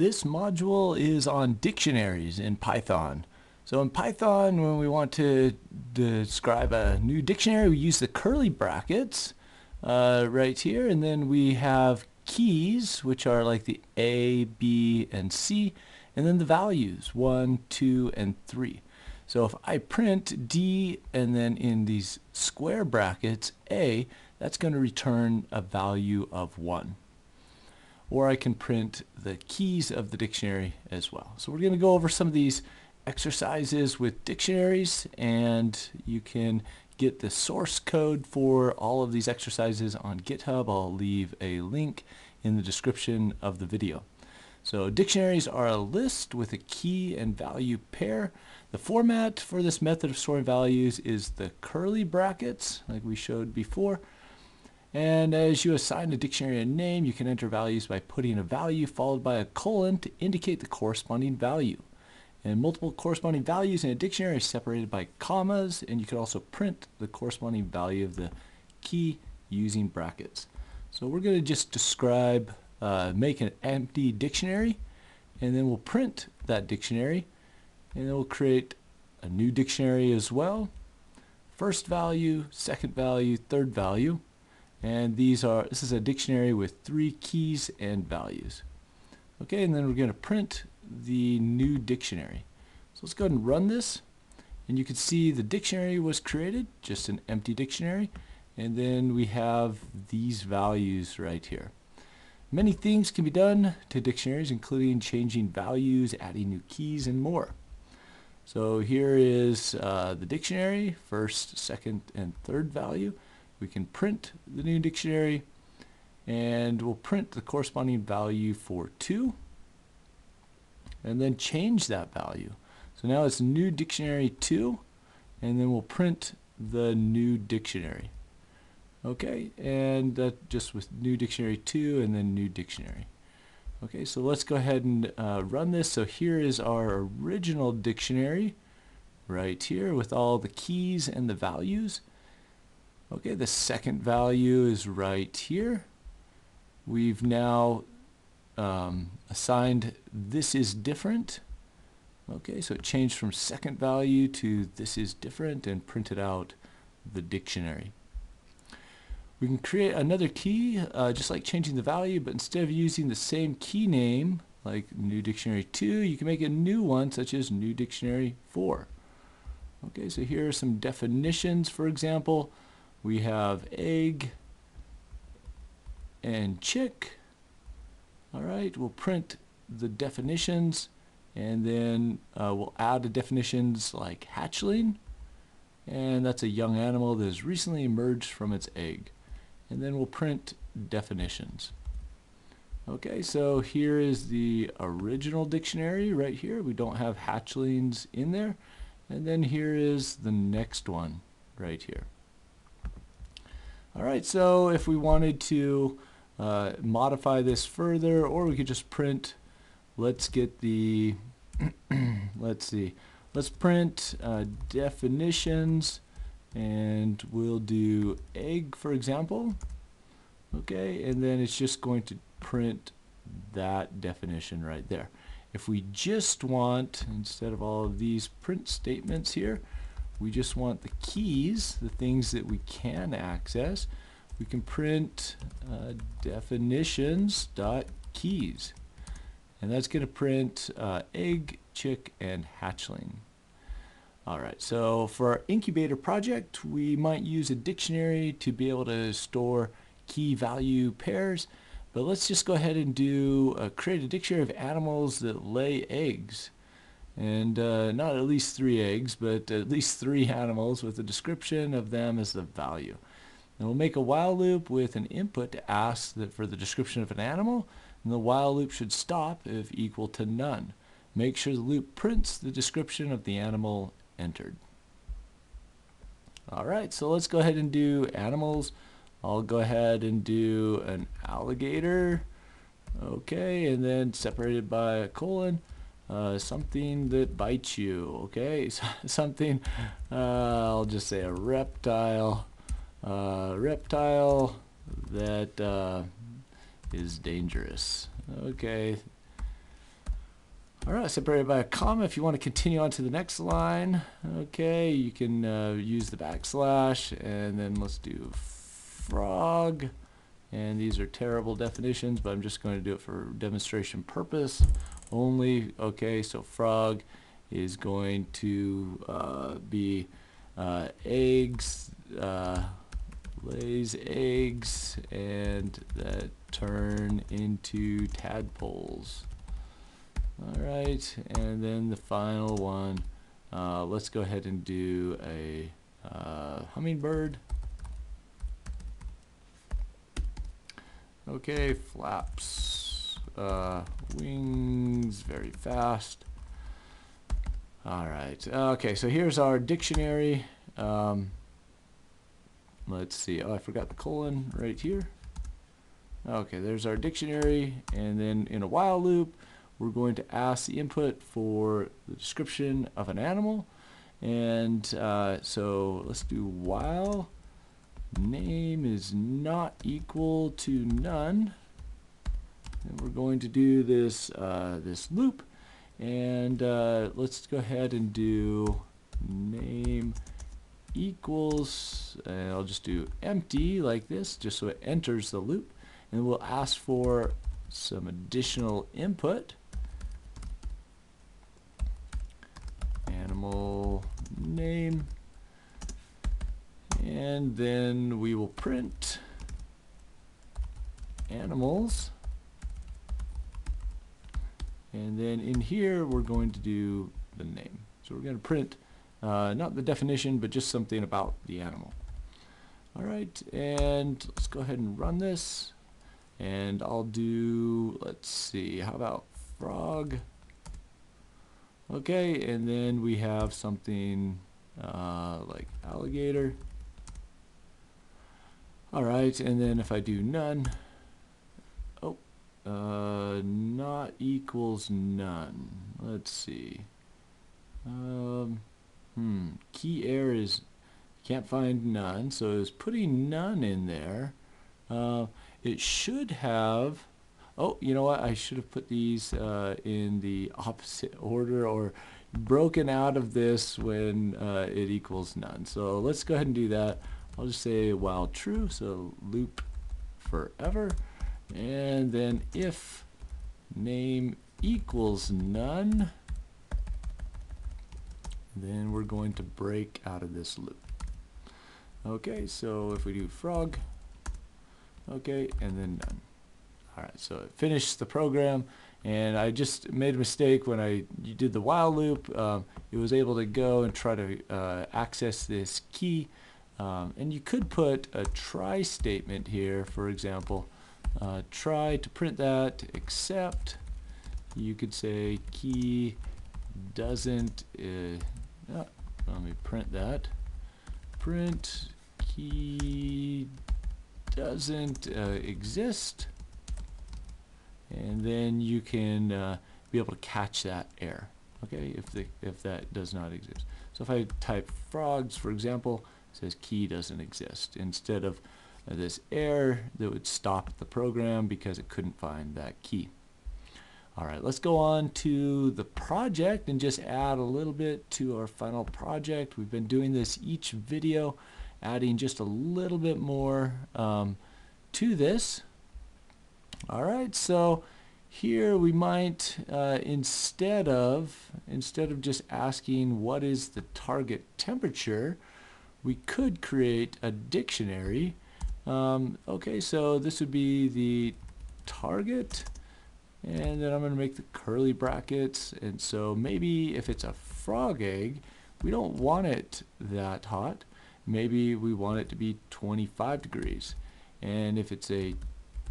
This module is on dictionaries in Python. So in Python, when we want to describe a new dictionary, we use the curly brackets uh, right here, and then we have keys, which are like the A, B, and C, and then the values, 1, 2, and 3. So if I print D and then in these square brackets A, that's going to return a value of 1 or I can print the keys of the dictionary as well. So we're going to go over some of these exercises with dictionaries and you can get the source code for all of these exercises on GitHub. I'll leave a link in the description of the video. So dictionaries are a list with a key and value pair. The format for this method of storing values is the curly brackets like we showed before. And as you assign a dictionary a name, you can enter values by putting a value followed by a colon to indicate the corresponding value. And multiple corresponding values in a dictionary are separated by commas, and you can also print the corresponding value of the key using brackets. So we're going to just describe, uh, make an empty dictionary, and then we'll print that dictionary, and then we'll create a new dictionary as well. First value, second value, third value and these are this is a dictionary with three keys and values. Okay and then we're going to print the new dictionary. So let's go ahead and run this. And you can see the dictionary was created just an empty dictionary. And then we have these values right here. Many things can be done to dictionaries including changing values adding new keys and more. So here is uh, the dictionary first second and third value we can print the new dictionary and we'll print the corresponding value for 2 and then change that value. So now it's new dictionary 2 and then we'll print the new dictionary. Okay, and that just with new dictionary 2 and then new dictionary. Okay, so let's go ahead and uh, run this. So here is our original dictionary right here with all the keys and the values. Okay, the second value is right here. We've now um, assigned this is different. Okay, so it changed from second value to this is different and printed out the dictionary. We can create another key, uh, just like changing the value, but instead of using the same key name, like New Dictionary 2, you can make a new one, such as New Dictionary 4. Okay, so here are some definitions, for example we have egg and chick. All right, we'll print the definitions and then uh, we'll add the definitions like hatchling and that's a young animal that has recently emerged from its egg. And then we'll print definitions. Okay, so here is the original dictionary right here. We don't have hatchlings in there. And then here is the next one right here. Alright, so if we wanted to uh, modify this further, or we could just print, let's get the, let's see, let's print uh, definitions, and we'll do egg, for example. Okay, and then it's just going to print that definition right there. If we just want, instead of all of these print statements here, we just want the keys, the things that we can access. We can print uh, definitions dot keys, and that's going to print uh, egg, chick, and hatchling. Alright, so for our incubator project, we might use a dictionary to be able to store key value pairs, but let's just go ahead and do uh, create a dictionary of animals that lay eggs and uh, not at least three eggs, but at least three animals with a description of them as the value. And we'll make a while loop with an input to ask that for the description of an animal, and the while loop should stop if equal to none. Make sure the loop prints the description of the animal entered. Alright, so let's go ahead and do animals. I'll go ahead and do an alligator. Okay, and then separated by a colon. Uh, something that bites you, okay? something, uh, I'll just say a reptile, uh, reptile that uh, is dangerous. Okay, All right, separated by a comma. If you want to continue on to the next line, okay, you can uh, use the backslash, and then let's do frog. And these are terrible definitions, but I'm just going to do it for demonstration purpose only. Okay, so frog is going to uh, be uh, eggs, uh, lays eggs, and that turn into tadpoles. Alright, and then the final one, uh, let's go ahead and do a uh, hummingbird. Okay, flaps, uh, wings very fast. Alright, okay, so here's our dictionary. Um, let's see, oh I forgot the colon right here. Okay, there's our dictionary, and then in a while loop, we're going to ask the input for the description of an animal and uh, so let's do while name is not equal to none and we're going to do this uh, this loop. And uh, let's go ahead and do name equals and I'll just do empty like this just so it enters the loop. And we'll ask for some additional input. Animal name. And then we will print animals and then in here we're going to do the name. So we're going to print uh, not the definition but just something about the animal. Alright and let's go ahead and run this. And I'll do let's see how about frog? Okay, and then we have something uh, like alligator. Alright, and then if I do none, uh, not equals none. Let's see. Um, hmm, key error is, can't find none, so it's putting none in there. Uh, it should have oh, you know what, I should have put these uh, in the opposite order or broken out of this when uh, it equals none. So let's go ahead and do that. I'll just say while true, so loop forever. And then if name equals none, then we're going to break out of this loop. Okay, so if we do frog, okay, and then none. Alright, so it finished the program and I just made a mistake when I did the while loop. Um, it was able to go and try to uh, access this key um, and you could put a try statement here for example. Uh, try to print that except you could say key doesn't uh, oh, let me print that. Print key doesn't uh, exist. And then you can uh, be able to catch that error okay if the if that does not exist. So if I type frogs for example it says key doesn't exist. Instead of this error that would stop the program because it couldn't find that key alright let's go on to the project and just add a little bit to our final project we've been doing this each video adding just a little bit more um, to this Alright, so here we might, uh, instead of, instead of just asking what is the target temperature, we could create a dictionary. Um, okay, so this would be the target, and then I'm going to make the curly brackets, and so maybe if it's a frog egg, we don't want it that hot. Maybe we want it to be 25 degrees. And if it's a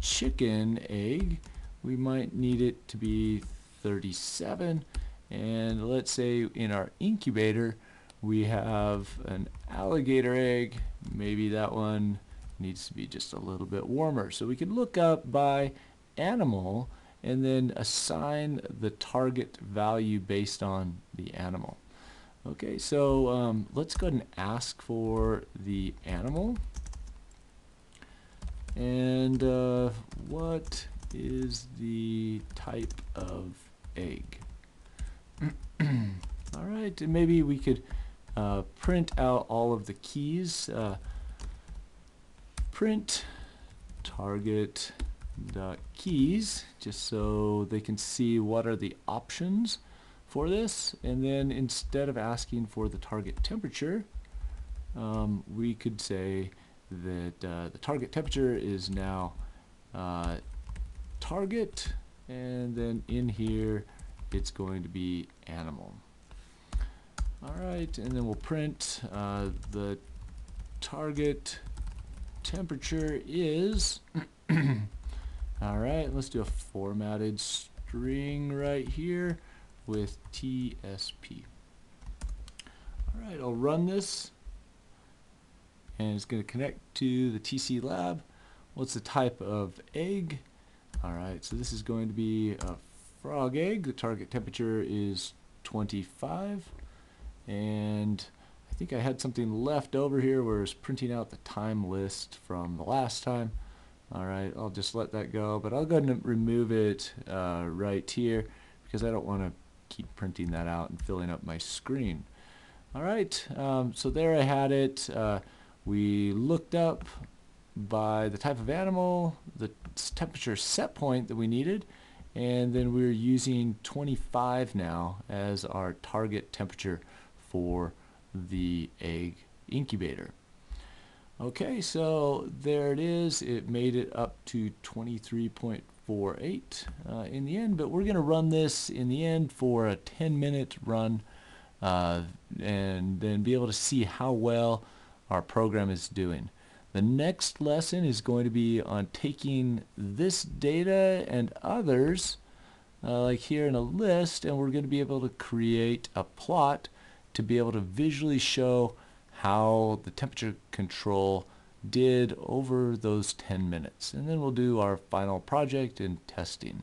chicken egg, we might need it to be 37. And let's say in our incubator, we have an alligator egg. Maybe that one needs to be just a little bit warmer. So we can look up by animal and then assign the target value based on the animal. Okay, so um, let's go ahead and ask for the animal. And uh, what is the type of egg? All right, maybe we could uh, print out all of the keys. Uh, print target dot keys just so they can see what are the options for this. And then instead of asking for the target temperature um, we could say that uh, the target temperature is now uh, target and then in here it's going to be animal. Alright and then we'll print uh, the target temperature is alright let's do a formatted string right here with TSP alright I'll run this and it's going to connect to the TCLab. What's the type of egg? Alright, so this is going to be a frog egg. The target temperature is 25 and think I had something left over here where it's printing out the time list from the last time. Alright, I'll just let that go, but I'll go ahead and remove it uh, right here because I don't want to keep printing that out and filling up my screen. Alright, um, so there I had it. Uh, we looked up by the type of animal, the temperature set point that we needed, and then we're using 25 now as our target temperature for the egg incubator. Okay, so there it is. It made it up to 23.48 uh, in the end, but we're going to run this in the end for a 10 minute run uh, and then be able to see how well our program is doing. The next lesson is going to be on taking this data and others uh, like here in a list and we're going to be able to create a plot to be able to visually show how the temperature control did over those 10 minutes and then we'll do our final project and testing.